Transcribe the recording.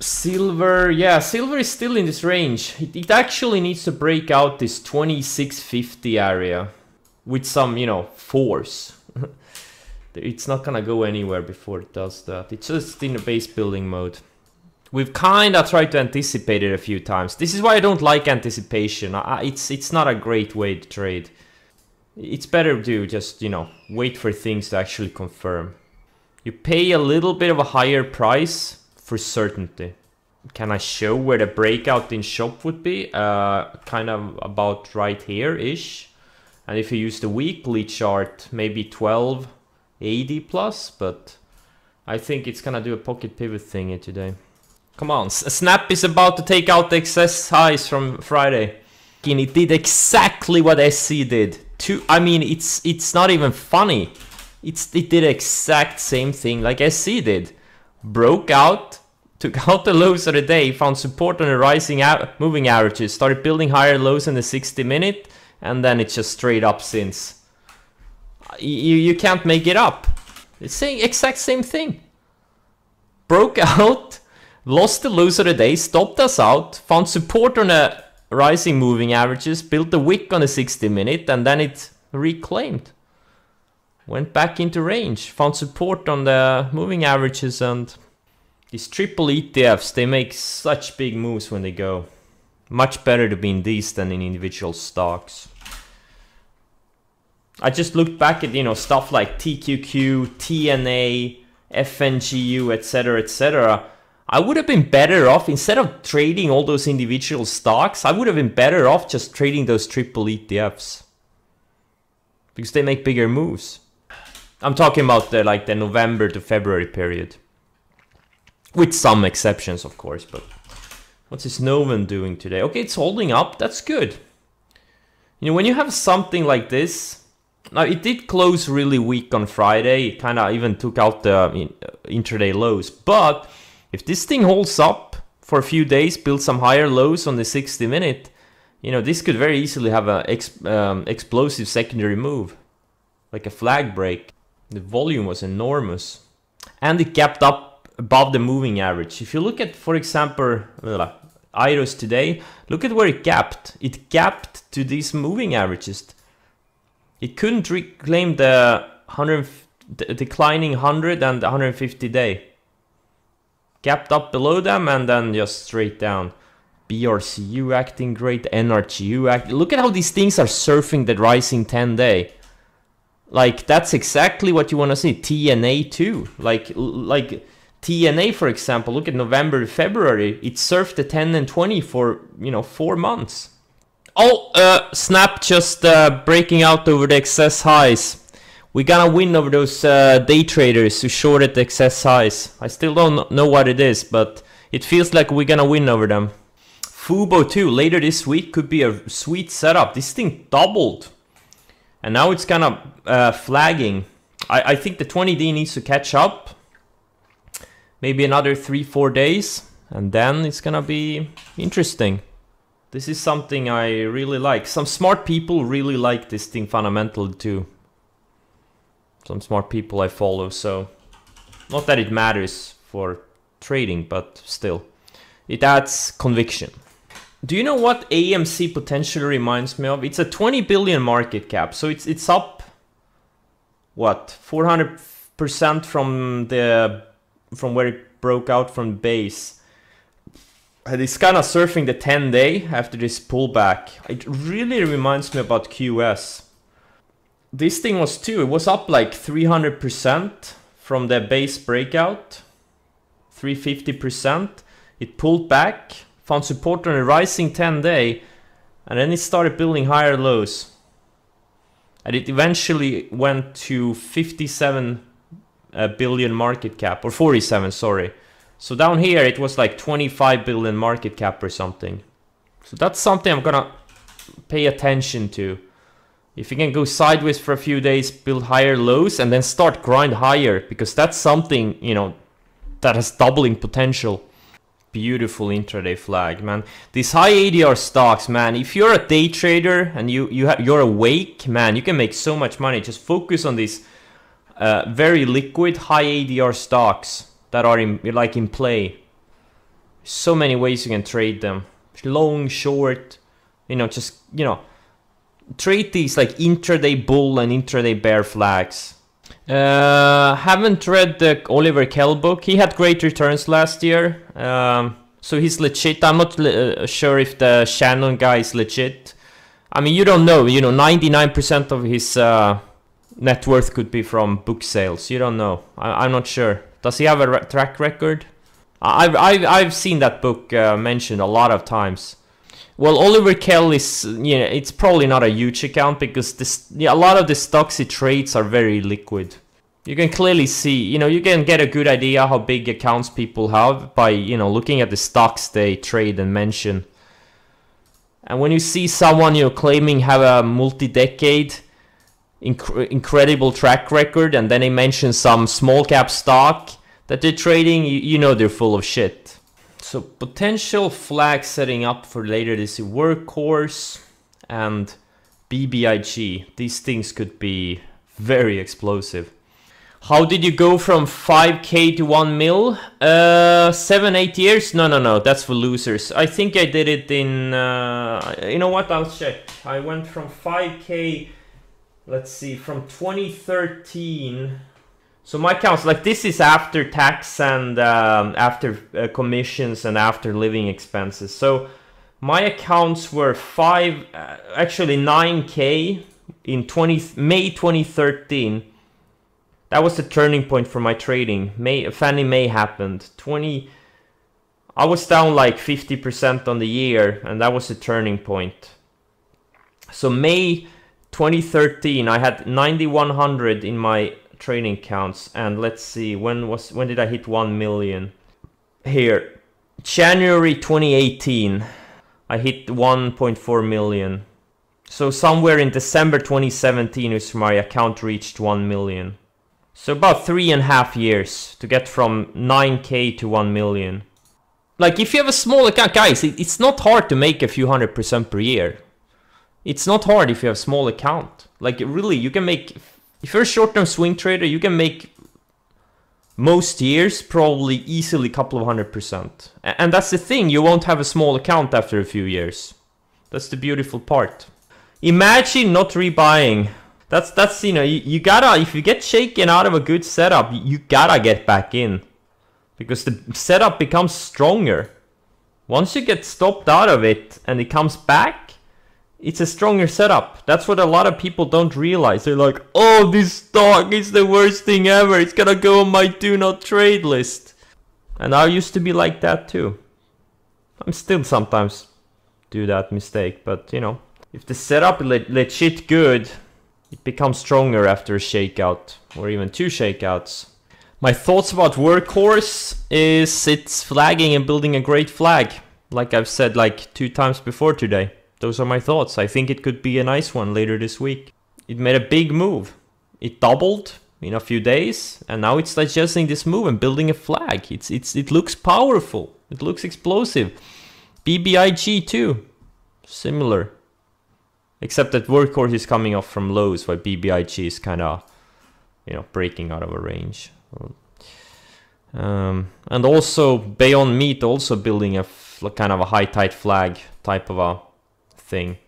Silver, yeah, silver is still in this range. It, it actually needs to break out this 2650 area with some, you know, force. it's not gonna go anywhere before it does that. It's just in a base building mode. We've kinda tried to anticipate it a few times. This is why I don't like anticipation. I, it's it's not a great way to trade. It's better to just, you know, wait for things to actually confirm. You pay a little bit of a higher price for certainty. Can I show where the breakout in shop would be? Uh, kind of about right here-ish. And if you use the weekly chart, maybe 1280 plus, but I think it's gonna do a pocket pivot thingy today. Come on, Snap is about to take out the excess highs from Friday. And it did exactly what SC did. Two, I mean, it's it's not even funny. It's it did exact same thing like SC did. Broke out, took out the lows of the day, found support on the rising moving averages, started building higher lows in the 60 minute, and then it's just straight up since. You you can't make it up. It's saying exact same thing. Broke out, lost the lows of the day, stopped us out, found support on the rising moving averages, built a wick on the 60 minute, and then it reclaimed. Went back into range, found support on the moving averages, and these triple ETFs, they make such big moves when they go. Much better to be in these than in individual stocks. I just looked back at, you know, stuff like TQQ, TNA, FNGU, etc., etc I would have been better off, instead of trading all those individual stocks, I would have been better off just trading those triple ETFs. Because they make bigger moves. I'm talking about the like the November to February period. With some exceptions, of course, but what's this Novum doing today? Okay, it's holding up, that's good. You know, when you have something like this, now it did close really weak on Friday, it kind of even took out the intraday lows, but if this thing holds up for a few days, build some higher lows on the 60 minute, you know, this could very easily have an ex um, explosive secondary move, like a flag break. The volume was enormous. And it gapped up above the moving average. If you look at, for example, uh, IROS today, look at where it gapped. It gapped to these moving averages. It couldn't reclaim the 100, declining 100 and 150 day gapped up below them and then just straight down. BRZU acting great, NRGU act. Look at how these things are surfing the rising 10 day. Like that's exactly what you want to see. TNA too. Like like TNA for example. Look at November, February. It surfed the 10 and 20 for you know four months. Oh, uh, Snap just uh, breaking out over the excess highs We're gonna win over those uh, day traders who shorted the excess highs. I still don't know what it is, but it feels like we're gonna win over them. Fubo too, later this week could be a sweet setup. This thing doubled. And now it's kind of uh, flagging. I, I think the 20D needs to catch up. Maybe another 3-4 days. And then it's gonna be interesting. This is something I really like. Some smart people really like this thing fundamentally too some smart people I follow, so not that it matters for trading, but still, it adds conviction. Do you know what AMC potentially reminds me of? It's a 20 billion market cap, so it's it's up what 400% from the from where it broke out from base. And it's kind of surfing the 10 day after this pullback. It really reminds me about QS this thing was too, it was up like 300% from the base breakout, 350%. It pulled back, found support on a rising 10 day, and then it started building higher lows. And it eventually went to 57 uh, billion market cap, or 47, sorry. So down here it was like 25 billion market cap or something. So that's something I'm gonna pay attention to. If you can go sideways for a few days, build higher lows, and then start grind higher, because that's something, you know, that has doubling potential. Beautiful intraday flag, man. These high ADR stocks, man, if you're a day trader and you, you you're awake, man, you can make so much money. Just focus on these uh, very liquid high ADR stocks that are in, like in play. So many ways you can trade them. Long, short, you know, just, you know, trade these like intraday bull and intraday bear flags. Uh, haven't read the Oliver Kell book. He had great returns last year. Um, so he's legit. I'm not uh, sure if the Shannon guy is legit. I mean, you don't know. You know, 99% of his uh, net worth could be from book sales. You don't know. I, am not sure. Does he have a re track record? I've, I've, I've seen that book uh, mentioned a lot of times. Well, Oliver Kell is, you know, it's probably not a huge account because this, yeah, a lot of the stocks he trades are very liquid you can clearly see, you know, you can get a good idea how big accounts people have by, you know, looking at the stocks they trade and mention. And when you see someone, you're claiming have a multi-decade inc incredible track record and then they mention some small cap stock that they're trading, you, you know they're full of shit. So potential flag setting up for later this workhorse and BBIG. These things could be very explosive. How did you go from 5k to 1 mil? Uh, 7, 8 years? No, no, no, that's for losers. I think I did it in, uh, you know what, I'll check. I went from 5k, let's see, from 2013. So my accounts, like this is after tax and um, after uh, commissions and after living expenses. So my accounts were 5, uh, actually 9k in 20, May 2013 that was the turning point for my trading. May Fannie Mae happened. 20 I was down like 50% on the year and that was the turning point. So May 2013 I had 9100 in my trading counts and let's see when was when did I hit 1 million? Here January 2018 I hit 1.4 million. So somewhere in December 2017 is my account reached 1 million. So about three and a half years to get from 9k to 1 million. Like if you have a small account, guys, it, it's not hard to make a few hundred percent per year. It's not hard if you have a small account. Like really, you can make, if you're a short-term swing trader, you can make most years probably easily a couple of hundred percent. And that's the thing, you won't have a small account after a few years. That's the beautiful part. Imagine not rebuying that's that's you know you, you gotta if you get shaken out of a good setup you gotta get back in because the setup becomes stronger once you get stopped out of it and it comes back it's a stronger setup. That's what a lot of people don't realize. They're like oh this stock is the worst thing ever. It's gonna go on my do not trade list. And i used to be like that too. I'm still sometimes do that mistake but you know if the setup le legit good it becomes stronger after a shakeout, or even two shakeouts. My thoughts about Workhorse is it's flagging and building a great flag, like I've said like two times before today. Those are my thoughts. I think it could be a nice one later this week. It made a big move. It doubled in a few days, and now it's digesting this move and building a flag. It's it's it looks powerful. It looks explosive. BBIG too, similar. Except that Workhorse is coming off from lows, while BBIG is kind of, you know, breaking out of a range. Um, and also Beyond Meat also building a kind of a high tight flag type of a thing.